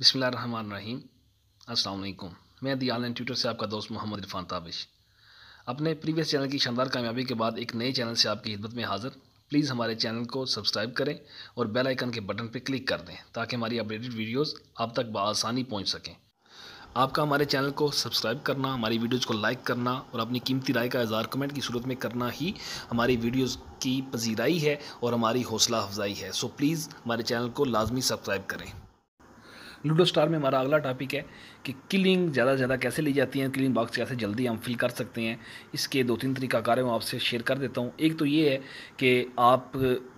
बिसमीम अस्सलाम मैं दी ऑनलाइन ट्यूटर से आपका दोस्त मोहम्मद इरफान ताबिश। अपने प्रीवियस चैनल की शानदार कामयाबी के बाद एक नए चैनल से आपकी खिदमत में हाज़िर। प्लीज़ हमारे चैनल को सब्सक्राइब करें और बेल आइकन के बटन पर क्लिक कर दें ताकि हमारी अपडेटेड वीडियोज़ आप तक बसानी पहुँच सकें। आपका हमारे चैनल को सब्सक्राइब करना, हमारी वीडियोज़ को लाइक करना और अपनी कीमती राय का इजहार कमेंट की सूरत में करना ही हमारी वीडियोज़ की पजीराई है और हमारी हौसला अफजाई है। सो प्लीज़ हमारे चैनल को लाजमी सब्सक्राइब करें। लूडो स्टार में हमारा अगला टॉपिक है कि किलिंग ज़्यादा से ज़्यादा कैसे ली जाती है किलिंग बॉक्स कैसे जल्दी हम फिल कर सकते हैं। इसके दो तीन तरीका कार्य मैं आपसे शेयर कर देता हूँ। एक तो ये है कि आप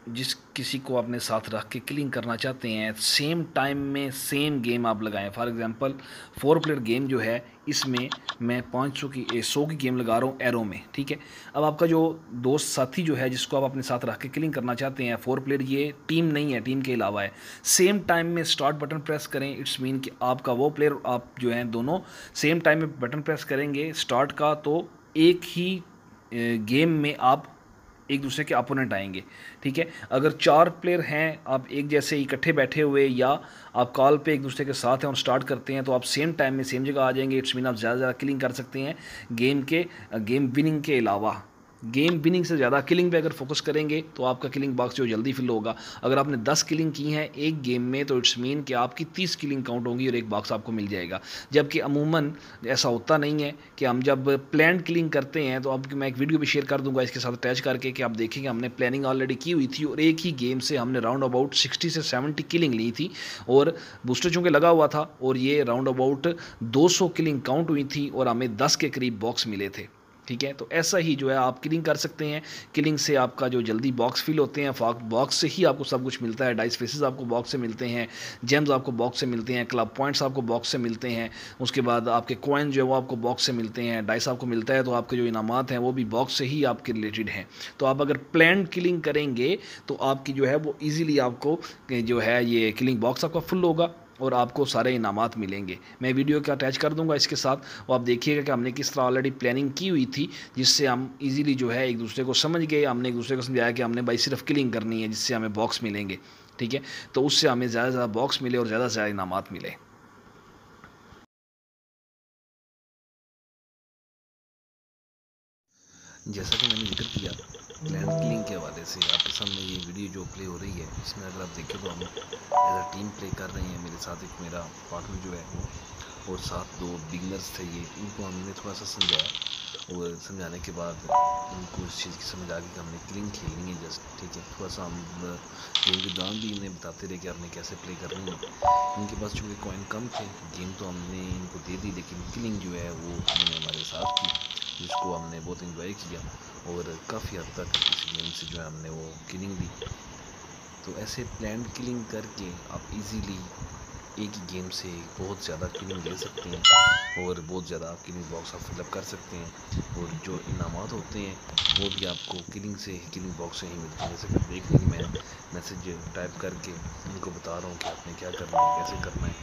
जिस किसी को अपने साथ रख के किलिंग करना चाहते हैं सेम टाइम में सेम गेम आप लगाएँ। For example four player game जो है, इसमें मैं पाँच सौ की सौ की गेम लगा रहा हूँ एरो में, ठीक है? अब आपका जो दोस्त साथी जो है, जिसको आप अपने साथ रख के किलिंग करना चाहते हैं फोर प्लेयर ये टीम नहीं है टीम के अलावा है। सेम टाइम में स्टार्ट बटन प्रेस करें इट्स मीन कि आपका वो प्लेयर आप जो हैं दोनों सेम टाइम में बटन प्रेस करेंगे। स्टार्ट का तो एक ही गेम में आप एक दूसरे के अपोनेंट आएँगे, ठीक है? अगर चार प्लेयर हैं, आप एक जैसे इकट्ठे बैठे हुए या आप कॉल पे एक दूसरे के साथ हैं और स्टार्ट करते हैं तो आप सेम टाइम में सेम जगह आ जाएँगे। इट्स मीन आप ज़्यादा ज़्यादा किलिंग कर सकते हैं गेम के गेम विनिंग के अलावा। गेम विनिंग से ज़्यादा किलिंग पे अगर फोकस करेंगे तो आपका किलिंग बॉक्स जो जल्दी फिल होगा। अगर आपने 10 किलिंग की हैं एक गेम में तो इट्स मीन कि आपकी 30 किलिंग काउंट होंगी और एक बॉक्स आपको मिल जाएगा। जबकि अमूमन ऐसा होता नहीं है कि हम जब प्लान किलिंग करते हैं तो आपकी मैं एक वीडियो भी शेयर कर दूँगा इसके साथ अटैच करके कि आप देखेंगे हमने प्लानिंग ऑलरेडी की हुई थी और एक ही गेम से हमने राउंड अबाउट सिक्सटी से सेवेंटी किलिंग ली थी और बूस्टर चूँकि लगा हुआ था और ये राउंड अबाउट दो सौ किलिंग काउंट हुई थी और हमें दस के करीब बॉक्स मिले थे। ठीक है? तो ऐसा ही जो है आप किलिंग कर सकते हैं। किलिंग से आपका जो जल्दी बॉक्स फिल होते हैं बॉक्स से ही आपको सब कुछ मिलता है। डाइस फेसेस आपको बॉक्स से मिलते हैं। जेम्स आपको बॉक्स से मिलते हैं। क्लब पॉइंट्स आपको बॉक्स से मिलते हैं। उसके बाद आपके कॉइन जो है वो आपको बॉक्स से मिलते हैं। डाइस आपको मिलता है तो आपके जो इनामत हैं वो भी बॉक्स से ही आपके रिलेटेड हैं। तो आप अगर प्लान किलिंग करेंगे तो आपकी जो है वो ईजिली आपको, जो है ये किलिंग बॉक्स आपका फुल होगा। और आपको सारे इनामत मिलेंगे। मैं वीडियो के अटैच कर दूँगा इसके साथ। और आप देखिएगा कि हमने किस तरह ऑलरेडी प्लानिंग की हुई थी, जिससे हम इजीली जो है एक दूसरे को समझ गए, हमने एक दूसरे को समझाया कि हमने भाई सिर्फ़ किलिंग करनी है, जिससे हमें बॉक्स मिलेंगे। ठीक है? तो उससे हमें ज़्यादा से ज़्यादा बॉक्स मिले और ज़्यादा से ज़्यादा इनामत मिले। जैसा कि मैंने ज़िक्र किया लैंड क्लिंग के हवाले से आपके सामने ये वीडियो जो प्ले हो रही है, इसमें अगर आप देखें तो हम एज अ टीम प्ले कर रहे हैं। मेरे साथ एक मेरा पार्टनर जो है, और साथ दो बिगनर्स थे ये। इनको हमने थोड़ा सा समझाया, और समझाने के बाद उनको इस चीज़ की समझ आ गई कि हमने क्लिंग खेलनी है जस्ट ठीक है। थोड़ा सा हम गेम के दौरान भी इन्हें बताते रहे कि आपने कैसे प्ले करनी है। इनके पास चूँकि कॉइन कम थे गेम तो हमने इनको दे दी, लेकिन क्लिंग जो है वो हमने हमारे साथ की, जिसको हमने बहुत इन्जॉय किया। और काफ़ी हद तक इस गेम से जो है हमने वो किलिंग दी तो ऐसे प्लान किलिंग करके आप इजीली एक ही गेम से बहुत ज़्यादा किलिंग ले सकते हैं और बहुत ज़्यादा किलिंग बॉक्स आप फिलअप कर सकते हैं और जो इनामत होते हैं, वो भी आपको किलिंग से किलिंग बॉक्स से ही मिलते हैं। जैसे कि देख लें मैं मैसेज टाइप करके उनको बता रहा हूँ कि आपने क्या करना है, कैसे करना है।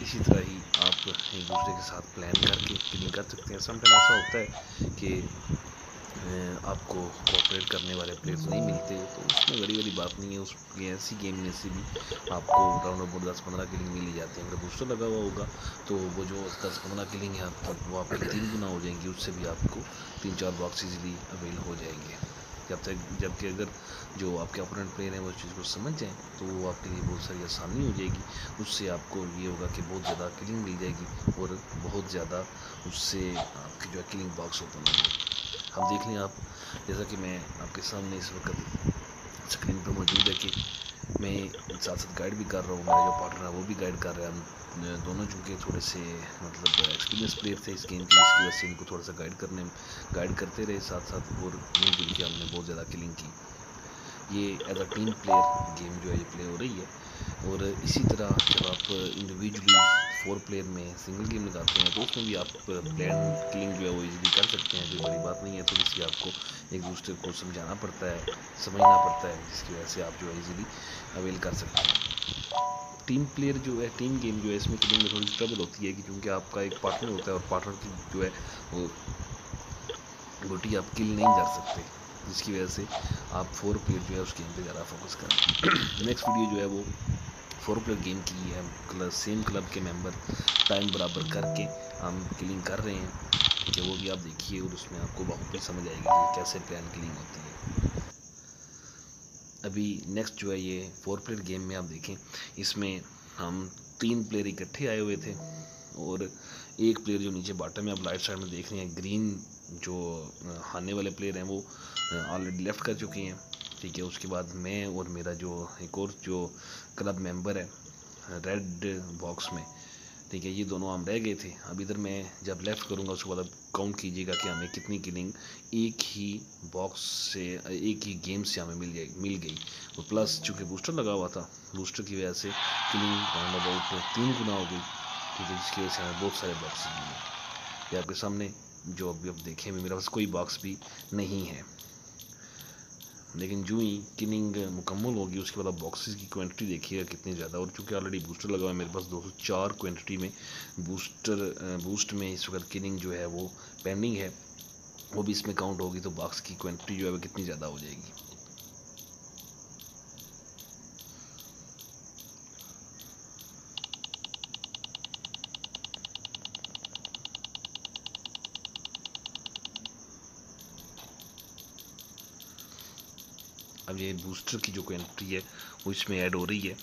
इसी तरह ही आप एक दूसरे के साथ प्लान करके किलिंग कर सकते हैं। समटाइम ऐसा होता है कि आपको कोऑपरेट करने वाले प्लेयर्स नहीं मिलते तो उसमें बड़ी बड़ी बात नहीं है। उस ऐसी गेम में से भी आपको राउंड अबाउट दस पंद्रह किलिंग मिल ही जाती है। अगर बूस्टर लगा हुआ होगा तो वो जो दस पंद्रह किलिंग है तब वो आपकी तीन गुना हो जाएँगी। उससे भी आपको तीन चार बॉक्स इजीली अवेल हो जाएँगे। जब तक, जबकि अगर जो आपके अपोनेंट प्लेयर हैं, वो चीज़ को समझ जाएँ तो वो आपके लिए बहुत सारी आसानी हो जाएगी। उससे आपको ये होगा कि बहुत ज़्यादा किलिंग मिल जाएगी और बहुत ज़्यादा उससे आपके जो है किलिंग बॉक्स ओपन होंगे। अब देख लें आप, जैसा कि मैं आपके सामने इस वक्त स्क्रीन पर मौजूद है कि मैं साथ साथ गाइड भी कर रहा हूँ, मेरा जो पार्टनर है वो भी गाइड कर रहा है। हम दोनों चूँकि थोड़े से मतलब एक्सपीरियंस प्लेयर थे इस गेम की जिसकी वजह से इनको थोड़ा सा गाइड करने गाइड करते रहे साथ साथ और मिलजुल के हमने बहुत ज़्यादा किलिंग की। ये as a team player game जो है, ये प्ले हो रही है। और इसी तरह जब आप इंडिविजुअली फोर प्लेयर में सिंगल गेम लगाते हैं तो उसमें भी आप प्लान किलिंग जो है वो इजीली कर सकते हैं, कोई बड़ी बात नहीं है थोड़ी सी आपको एक दूसरे को समझाना पड़ता है, समझना पड़ता है, जिसकी वजह से आप जो है ईज़िली अवेल कर सकते हैं। टीम प्लेयर जो है टीम गेम जो है, इसमें किलिंग में थोड़ी सी ट्रबल होती है कि क्योंकि आपका एक पार्टनर होता है और पार्टनर की जो है वो गोटी आप किल नहीं कर सकते, जिसकी वजह से आप फोर प्लेयर जो है उस गेम पे ज़्यादा फोकस करें। नेक्स्ट वीडियो जो है वो फोर प्लेयर गेम की है क्लब सेम क्लब के मेंबर टाइम बराबर करके हम किलिंग कर रहे हैं। कि वो भी आप देखिए और उसमें आपको बहुत समझ आएगी कि कैसे प्लान किलिंग होती है। अभी नेक्स्ट जो है ये फोर प्लेयर गेम में आप देखें, इसमें हम तीन प्लेयर इकट्ठे आए हुए थे और एक प्लेयर जो नीचे बॉटम में आप राइट साइड में देख रहे हैं ग्रीन जो हारने वाले प्लेयर हैं वो ऑलरेडी लेफ़्ट कर चुके हैं। ठीक है उसके बाद मैं और मेरा जो एक और जो क्लब मेंबर है रेड बॉक्स में, ठीक है, ये दोनों हम रह गए थे। अब इधर मैं जब लेफ़्ट करूँगा, उसके बाद अब काउंट कीजिएगा कि हमें कितनी किलिंग एक ही बॉक्स से, एक ही गेम से हमें मिल जाएगी मिल गई। और प्लस चूँकि बूस्टर लगा हुआ था बूस्टर की वजह से किलिंग राउंड अबाउट तीन गुना हो गई, ठीक है, जिसकी वजह से हमें बहुत सारे बॉक्स मिले। ये आपके सामने, जो अभी अब देखें मेरे पास कोई बॉक्स भी नहीं है। लेकिन जो ही किनिंग मुकम्मल होगी, उसके बाद बॉक्सेस की क्वांटिटी देखिएगा कितनी ज़्यादा और चूँकि ऑलरेडी बूस्टर लगा हुआ है मेरे पास 204 क्वांटिटी में बूस्टर बूस्ट में इस वक्त किनिंग जो है वो पेंडिंग है। वो भी इसमें काउंट होगी तो बॉक्स की क्वांटिटी जो है वो कितनी ज़्यादा हो जाएगी। अब ये बूस्टर की जो क्वान्टिटी है, वो इसमें ऐड हो रही है।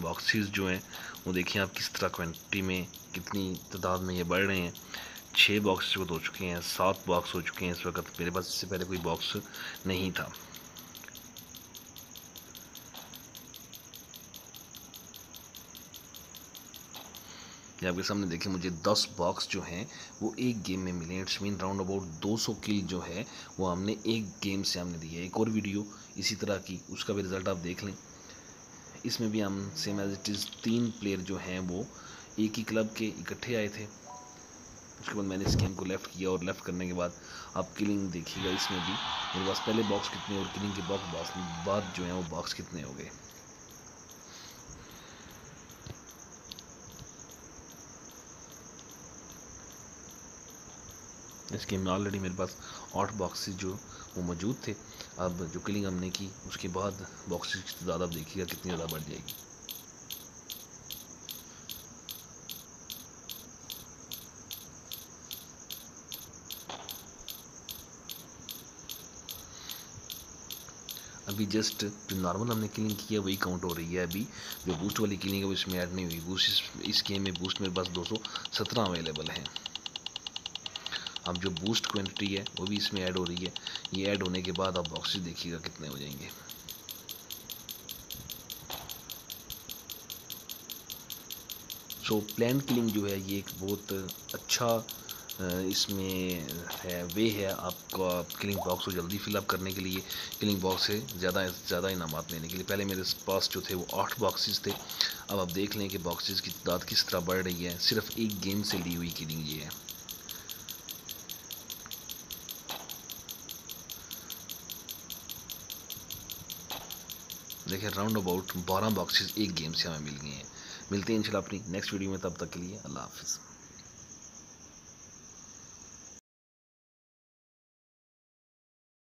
बॉक्सेस जो हैं, वो देखिए आप किस तरह क्वान्टिटी में कितनी तादाद में ये बढ़ रहे हैं। छः बॉक्स हो चुके हैं, सात बॉक्स हो चुके हैं इस वक्त। मेरे पास इससे पहले कोई बॉक्स नहीं था। ये आपके सामने देखिए मुझे 10 बॉक्स जो हैं, वो एक गेम में मिले it's mean round about 200 kill जो है, वो हमने एक गेम से हमने दी है। एक और वीडियो इसी तरह की, उसका भी रिज़ल्ट आप देख लें। इसमें भी हम सेम एज इट इज़ तीन प्लेयर जो हैं वो एक ही क्लब के इकट्ठे आए थे। उसके बाद मैंने इस गेम को लेफ़्ट किया और लेफ़्ट करने के बाद आप किलिंग देखिएगा इसमें भी। मेरे पास पहले बॉक्स कितने और किलिंग के बॉक्स बाद जो है वो बॉक्स कितने हो गए। इस गेम में ऑलरेडी मेरे पास आठ बॉक्सेस जो वो मौजूद थे। अब जो किलिंग हमने की उसके बाद बॉक्सेस की तादाद अब देखिएगा कितनी ज़्यादा बढ़ जाएगी। अभी जस्ट जो नॉर्मल हमने किलिंग की है वही काउंट हो रही है अभी। जो बूस्ट वाली किलिंग है वो इसमें ऐड नहीं हुई। बूस्ट इस, इस गेम में बूस्ट मेरे पास 217 अवेलेबल हैं। अब जो बूस्ट क्वांटिटी है, वो भी इसमें ऐड हो रही है। ये ऐड होने के बाद आप बॉक्सेस देखिएगा कितने हो जाएँगे। सो प्लान किलिंग जो है, ये एक बहुत अच्छा इसमें है वे है आपका किलिंग बॉक्स को जल्दी फिलअप करने के लिए। किलिंग बॉक्स से ज़्यादा ज़्यादा इनाम लेने के लिए। पहले मेरे पास जो थे, वो आठ बॉक्सेस थे। अब आप देख लें कि बॉक्सेस की तादाद किस तरह बढ़ रही है। सिर्फ़ एक गेम से ली हुई किलिंग ये है। देखिए राउंड अबाउट बारह बॉक्सेस एक गेम से हमें मिल गए हैं। मिलते हैं इंशाल्लाह अपनी नेक्स्ट वीडियो में, तब तक के लिए अल्लाह हाफिज़।